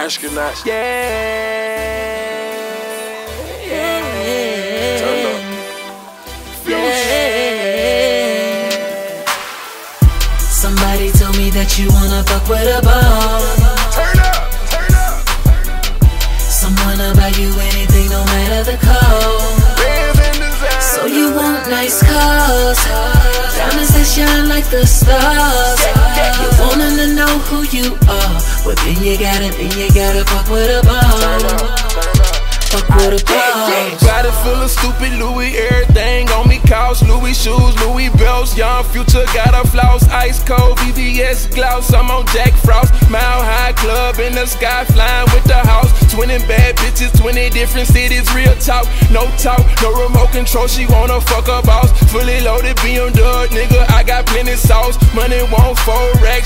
Astronauts. Yeah. Yeah. Turn up. Yeah. Somebody told me that you wanna fuck with a ball. Turn up. Turn up. Someone about you anything, no matter the cost. Bands and design. So you want nice cars, diamonds that shine like the stars. Who you are, but then you gotta, then you gotta fuck with a ball. Fuck with a ball. Body full of stupid Louis, everything on me young future got a floss. Ice cold, VVS gloss. I'm on Jack Frost. Mile high club in the sky, flying with the house. 20 bad bitches, 20 different cities, real talk. No talk, no remote control. She wanna fuck a boss. Fully loaded BMW, nigga. I got plenty sauce. Money won't fold, rack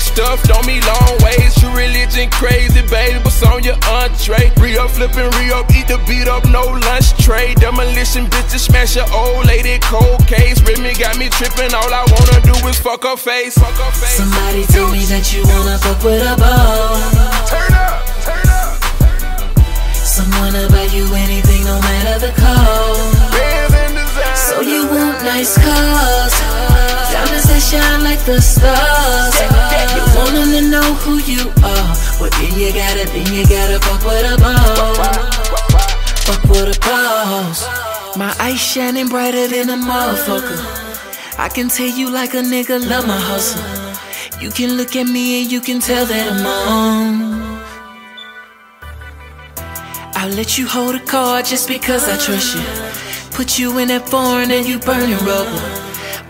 on me long ways. True religion, crazy, baby. What's on your entree? Re up, flipping, re up, eat the beat up, no lunch tray. Demolition bitches, smash your old lady, cold case. Rhythm got me tripping, all I wanna do is fuck her face. Fuck her face. Somebody told me that you wanna fuck with a ball. Turn up. Turn up. Someone about you anything, no matter the cost. Bands and design. So you want nice cars, diamonds that shine like the stars. You want them to know who you are, but then you gotta, then you gotta fuck with a boss. Fuck with a boss. My eyes shining brighter than a motherfucker. I can tell you like a nigga love my hustle. You can look at me and you can tell that I'm on. I'll let you hold a car just because I trust you. Put you in that foreign and you burning rubber.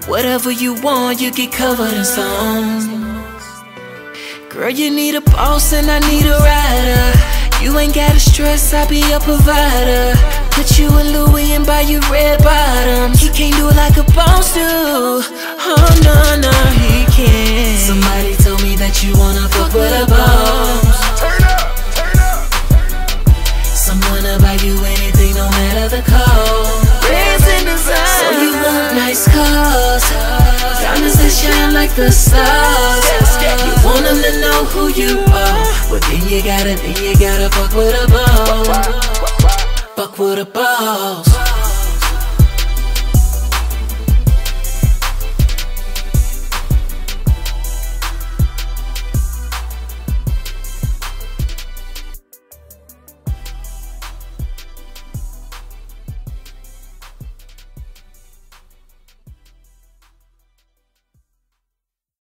Whatever you want, you get covered in songs. Girl, you need a boss and I need a rider. You ain't gotta stress, I'll be a provider. Put you in Louis and buy you red bottoms. Do. Oh no, no, he can't. Somebody told me that you wanna fuck with a boss. Turn up. Turn up. Someone about you anything, no matter the cost. Bands and design. So you want nice cars, diamonds that shine like the stars. You want them to know who you are, but then you gotta, then you gotta fuck with a boss. Fuck with a boss.